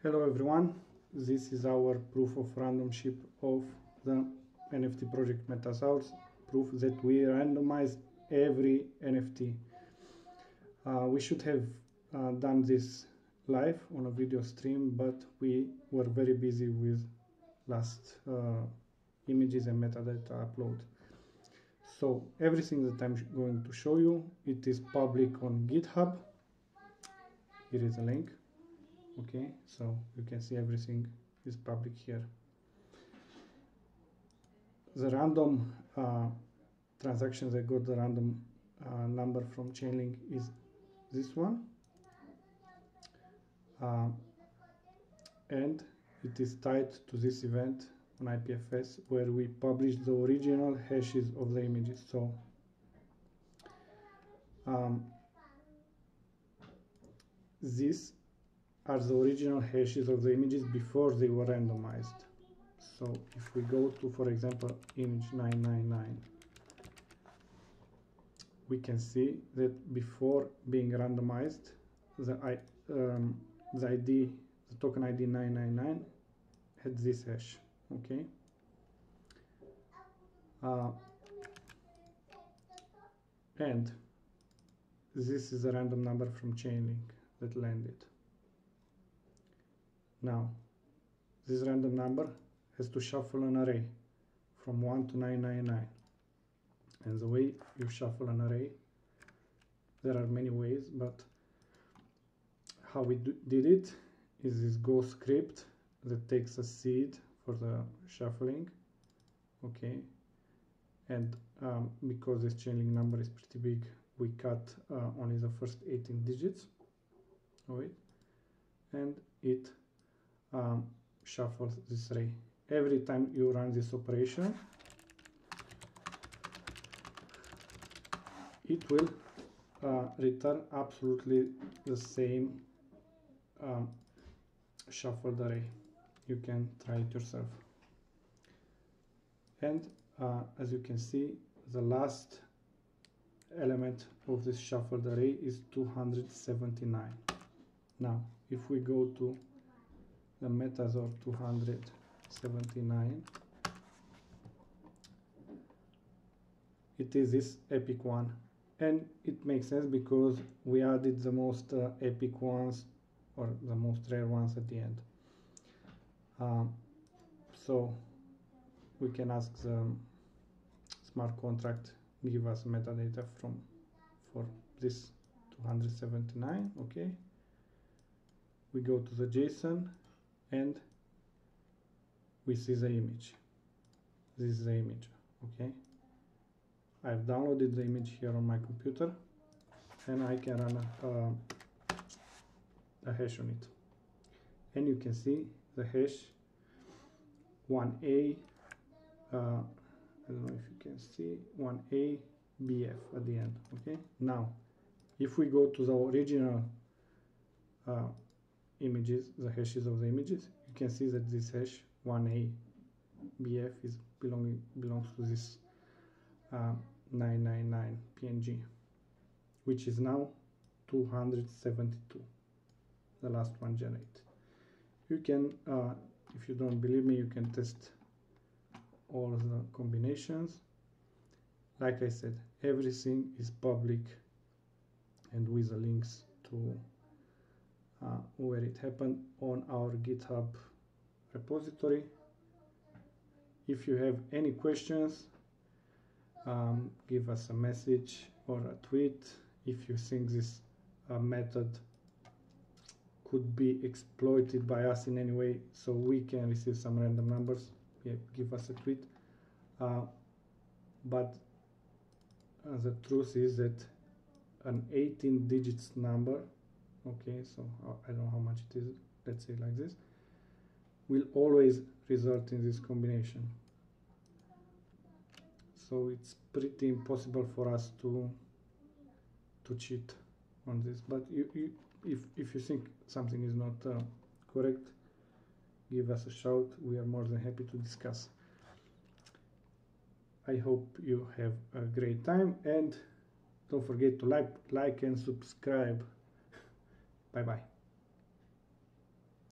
Hello everyone, this is our proof of randomship of the NFT project Metasaurs, proof that we randomize every NFT. Uh, we should have uh, done this live on a video stream, but we were very busy with last uh, images and metadata upload. So everything that I'm going to show you, it is public on GitHub. Here is a link okay so you can see everything is public here. The random uh, transactions I got the random uh, number from Chainlink is this one. Uh, and it is tied to this event on IPFS where we publish the original hashes of the images. So um, this are the original hashes of the images before they were randomized. So if we go to, for example, image 999, we can see that before being randomized, the, um, the ID, the token ID 999 had this hash, okay? Uh, and this is a random number from Chainlink that landed. Now, this random number has to shuffle an array from 1 to 999. And the way you shuffle an array, there are many ways, but how we did it is this Go script that takes a seed for the shuffling, okay? And um, because this Chainlink number is pretty big, we cut uh, only the first 18 digits of it, and it um, shuffle this array. Every time you run this operation, it will uh, return absolutely the same um, shuffled array. You can try it yourself. And uh, as you can see, the last element of this shuffled array is 279. Now, if we go to the Metasaur 279 it is this epic one. And it makes sense because we added the most uh, epic ones or the most rare ones at the end. Um, so we can ask the smart contract give us metadata from for this 279 okay. We go to the JSON and we see the image. This is the image okay? I've downloaded the image here on my computer and I can run a, uh, a hash on it. And you can see the hash 1a uh, I don't know if you can see 1a bf at the end okay? Now if we go to the original uh, images, the hashes of the images, you can see that this hash 1a bf is belonging belongs to this uh, 999 png, which is now 272, the last one generated. You can, uh, if you don't believe me, you can test all the combinations. Like I said, everything is public and with the links to uh, where it happened on our github repository. If you have any questions um, give us a message or a tweet if you think this uh, method could be exploited by us in any way so we can receive some random numbers. Yeah, give us a tweet. Uh, but uh, the truth is that an 18 digits number okay so uh, I don't know how much it is let's say like this. Will always result in this combination. So it's pretty impossible for us to to cheat on this but you, you if if you think something is not uh, correct give us a shout. We are more than happy to discuss. I hope you have a great time and don't forget to like like and subscribe Bye bye.